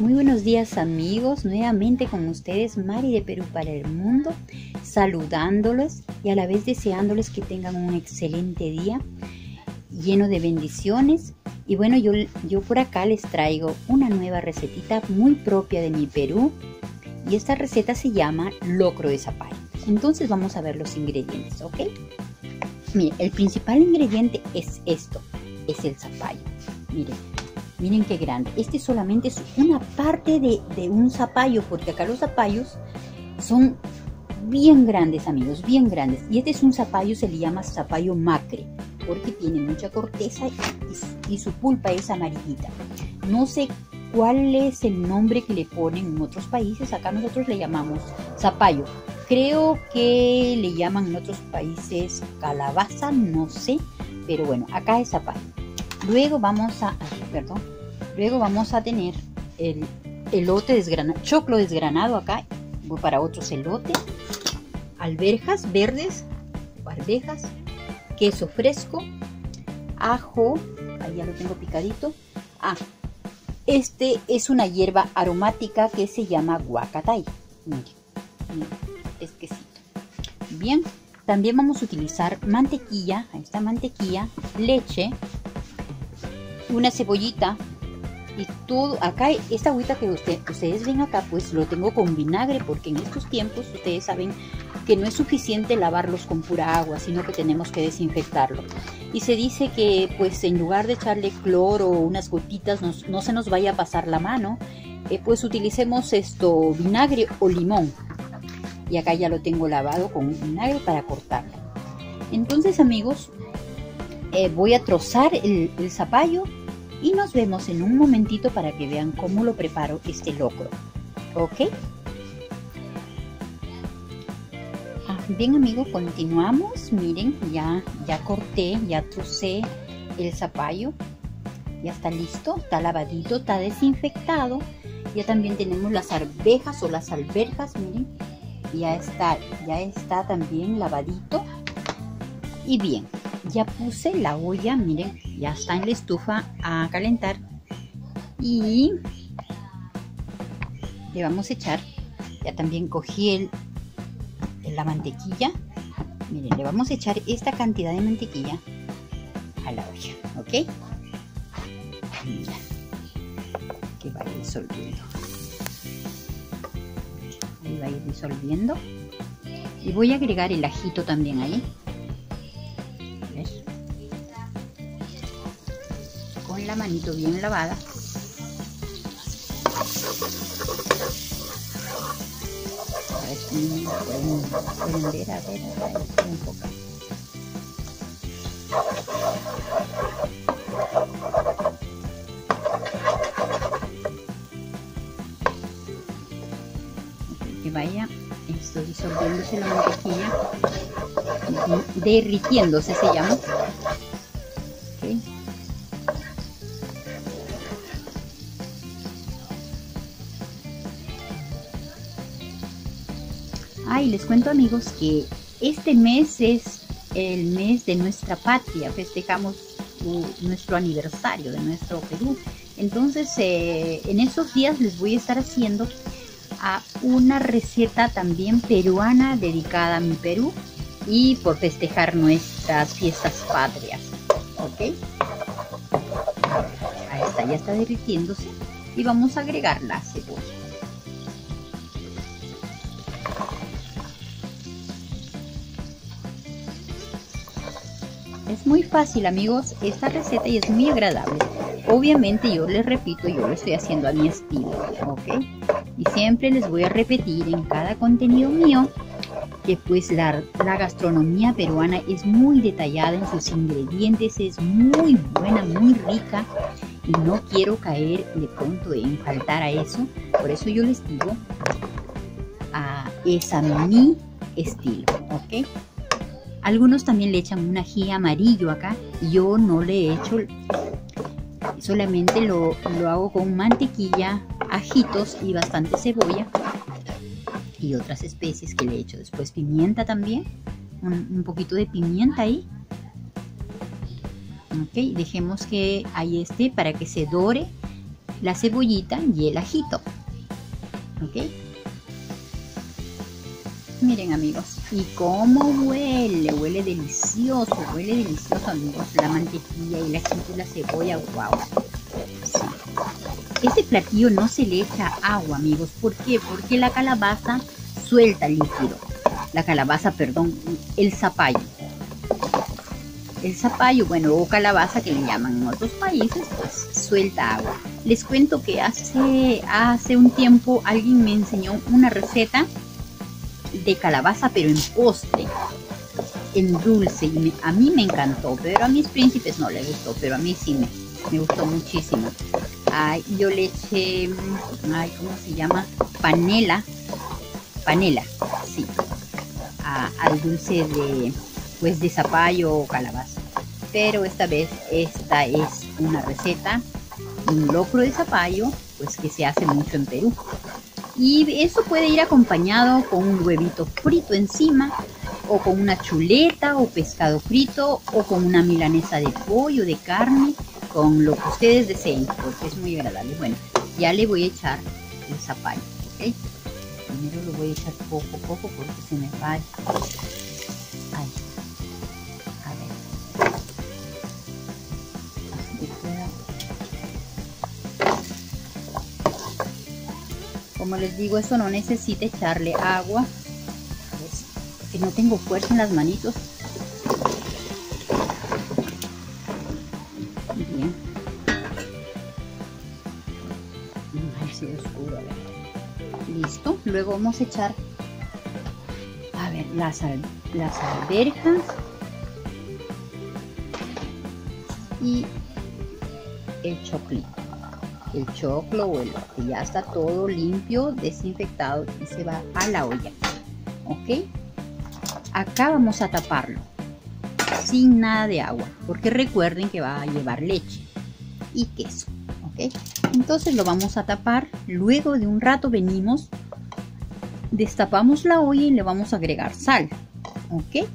Muy buenos días amigos, nuevamente con ustedes Mari de Perú para el Mundo, saludándoles y a la vez deseándoles que tengan un excelente día lleno de bendiciones. Y bueno, yo, yo por acá les traigo una nueva recetita muy propia de mi Perú y esta receta se llama locro de zapallo. Entonces vamos a ver los ingredientes, ¿ok? Mire, el principal ingrediente es esto, es el zapallo. Miren, miren qué grande. Este solamente es una parte de, de un zapallo, porque acá los zapallos son bien grandes, amigos, bien grandes. Y este es un zapallo, se le llama zapallo macre, porque tiene mucha corteza y, y su pulpa es amarillita. No sé cuál es el nombre que le ponen en otros países. Acá nosotros le llamamos zapallo. Creo que le llaman en otros países calabaza, no sé, pero bueno, acá es zapallo. Luego vamos a, perdón, luego vamos a tener el elote desgranado, choclo desgranado acá, voy para otros elote, alberjas verdes, arvejas, queso fresco, ajo, ahí ya lo tengo picadito, ah, este es una hierba aromática que se llama guacatay. Miren, miren, Bien, también vamos a utilizar mantequilla, esta mantequilla, leche, una cebollita y todo. Acá, esta agüita que ustedes ven acá, pues lo tengo con vinagre porque en estos tiempos ustedes saben que no es suficiente lavarlos con pura agua, sino que tenemos que desinfectarlo. Y se dice que pues en lugar de echarle cloro o unas gotitas no se nos vaya a pasar la mano, eh, pues utilicemos esto vinagre o limón. Y acá ya lo tengo lavado con vinagre para cortarlo. Entonces amigos, eh, voy a trozar el, el zapallo y nos vemos en un momentito para que vean cómo lo preparo este locro. ¿Ok? Bien amigos, continuamos. Miren, ya, ya corté, ya trocé el zapallo. Ya está listo, está lavadito, está desinfectado. Ya también tenemos las arvejas o las alberjas, miren. Ya está, ya está también lavadito. Y bien, ya puse la olla, miren, ya está en la estufa a calentar. Y le vamos a echar, ya también cogí el, la mantequilla. Miren, le vamos a echar esta cantidad de mantequilla a la olla, ¿ok? Mira, que va disolviendo. Ahí va a ir disolviendo. Y voy a agregar el ajito también ahí. La manito bien lavada. pueden, pueden ver, a ver, ahí un poco. que vaya esto disolviéndose la mantequilla derritiéndose se llama y les cuento amigos que este mes es el mes de nuestra patria, festejamos nuestro aniversario de nuestro Perú. Entonces, eh, en esos días les voy a estar haciendo a una receta también peruana dedicada a mi Perú y por festejar nuestras fiestas patrias. ¿Ok? Ahí está, ya está derritiéndose y vamos a agregar la cebolla. Es muy fácil amigos esta receta y es muy agradable. Obviamente yo les repito, yo lo estoy haciendo a mi estilo, ¿ok? Y siempre les voy a repetir en cada contenido mío que pues la, la, gastronomía peruana es muy detallada en sus ingredientes, es muy buena, muy rica y no quiero caer de pronto en faltar a eso, por eso yo les digo a esa mi estilo, ¿ok? Algunos también le echan un ají amarillo acá. Yo no le he hecho, solamente lo, hago con mantequilla, ajitos y bastante cebolla. Y otras especies que le he hecho. Después pimienta también. Un, poquito de pimienta ahí. Ok, dejemos que ahí esté para que se dore la cebollita y el ajito. ¿Ok? Miren amigos, y cómo huele, huele delicioso, huele delicioso amigos, la mantequilla y la y la cebolla, wow. Este platillo no se le echa agua amigos, ¿por qué? Porque la calabaza suelta líquido, la calabaza, perdón, el zapallo el zapallo, bueno, o calabaza que le llaman en otros países, pues suelta agua. Les cuento que hace, hace un tiempo alguien me enseñó una receta de calabaza, pero en postre, en dulce. Y a mí me encantó, pero a mis príncipes no les gustó, pero a mí sí me, me gustó muchísimo. Ay, yo le eché, ay, ¿cómo se llama? Panela, panela, sí, al dulce de, pues de zapallo o calabaza. Pero esta vez esta es una receta, un locro de zapallo, pues que se hace mucho en Perú. Y eso puede ir acompañado con un huevito frito encima, o con una chuleta o pescado frito, o con una milanesa de pollo, de carne, con lo que ustedes deseen, porque es muy agradable. Bueno, ya le voy a echar el zapallo. Primero lo voy a echar poco a poco porque se me va. Como les digo, eso no necesita echarle agua. Que no tengo fuerza en las manitos. Bien. Listo. Luego vamos a echar, a ver, las, las alberjas. Y el choclito el choclo o el que ya está todo limpio, desinfectado y se va a la olla. ¿Ok? Acá vamos a taparlo sin nada de agua, porque recuerden que va a llevar leche y queso. ¿Ok? Entonces lo vamos a tapar. Luego de un rato venimos, destapamos la olla y le vamos a agregar sal. ¿Ok?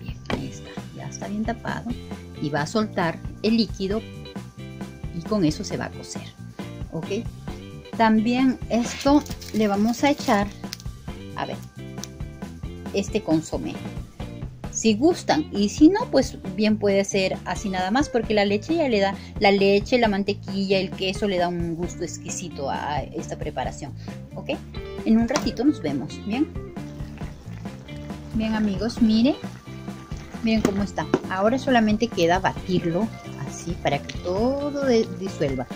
Bien, ahí está. Ya está bien tapado y va a soltar el líquido y con eso se va a cocer ok también esto le vamos a echar a ver este consomé. Si gustan y si no pues bien puede ser así nada más porque la leche ya le da la leche la mantequilla el queso le da un gusto exquisito a esta preparación ok en un ratito nos vemos bien bien amigos miren Miren cómo está. Ahora solamente queda batirlo para que todo disuelva.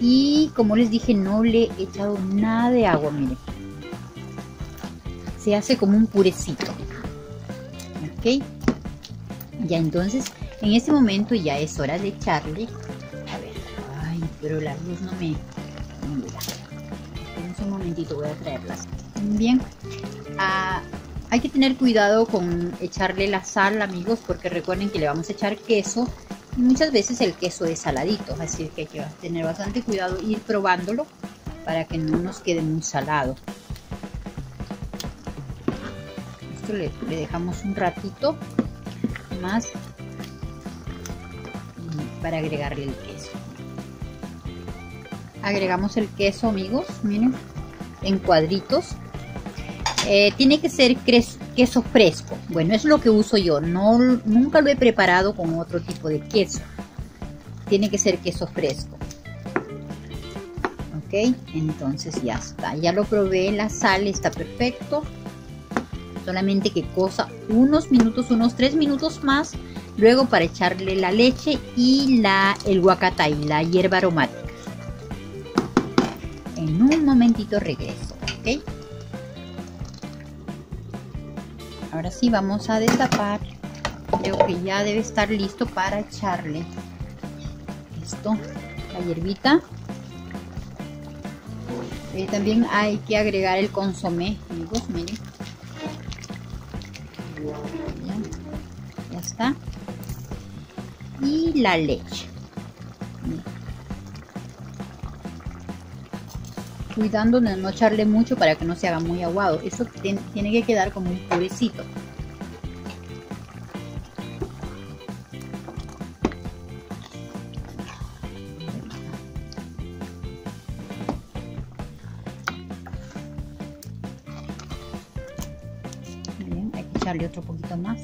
Y como les dije, no le he echado nada de agua, miren. Se hace como un purecito. ¿Ok? Ya entonces, en este momento ya es hora de echarle. A ver, ay, pero la luz no me... Mira. un momentito, voy a traerlas. Bien. Ah, hay que tener cuidado con echarle la sal, amigos, porque recuerden que le vamos a echar queso. Muchas veces el queso es saladito, así que hay que tener bastante cuidado, ir probándolo para que no nos quede muy salado. Esto le, le dejamos un ratito más para agregarle el queso. Agregamos el queso, amigos, miren, en cuadritos eh, tiene que ser queso fresco. Bueno, es lo que uso yo. No, nunca lo he preparado con otro tipo de queso. Tiene que ser queso fresco. Ok, entonces ya está. Ya lo probé, la sal está perfecto. Solamente que cosa unos minutos, unos tres minutos más. Luego para echarle la leche y la, el guacatay, la hierba aromática. En un momentito regreso, ¿ok? Ahora sí vamos a destapar. Creo que ya debe estar listo para echarle esto, la hierbita. Eh, también hay que agregar el consomé, amigos, miren. Ya, ya está. Y la leche. cuidando de no echarle mucho para que no se haga muy aguado. Eso tiene que quedar como un purecito. Hay que echarle otro poquito más.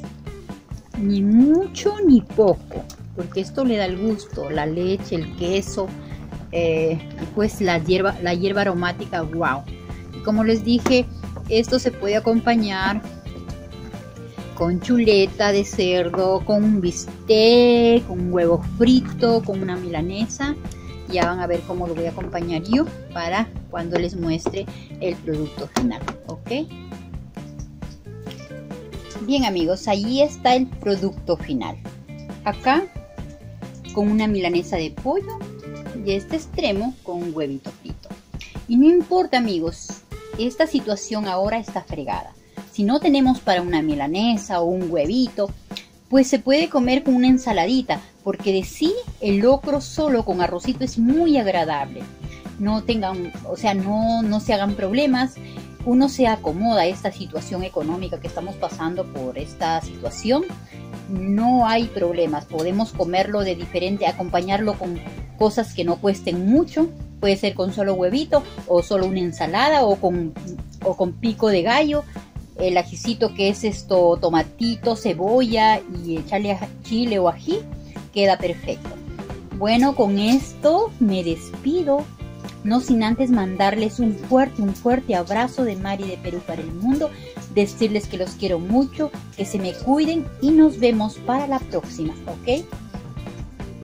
Ni mucho ni poco, porque esto le da el gusto, la leche, el queso eh, pues la hierba, la hierba aromática, wow. Y como les dije, esto se puede acompañar con chuleta de cerdo, con un bistec, con un huevo frito, con una milanesa. Ya van a ver cómo lo voy a acompañar yo para cuando les muestre el producto final, ¿ok? Bien amigos, ahí está el producto final. Acá con una milanesa de pollo y este extremo con un huevito frito. Y no importa amigos, esta situación ahora está fregada. Si no tenemos para una milanesa o un huevito, pues se puede comer con una ensaladita, porque de sí el locro solo con arrocito es muy agradable. No tengan, o sea, no, no se hagan problemas. Uno se acomoda a esta situación económica que estamos pasando por esta situación. No hay problemas. Podemos comerlo de diferente, acompañarlo con cosas que no cuesten mucho. Puede ser con solo huevito o solo una ensalada o con, o con pico de gallo el ajicito que es esto, tomatito, cebolla y echarle chile o ají, queda perfecto. Bueno, con esto me despido, no sin antes mandarles un fuerte, un fuerte abrazo de Mari de Perú para el mundo, decirles que los quiero mucho, que se me cuiden y nos vemos para la próxima, ¿ok?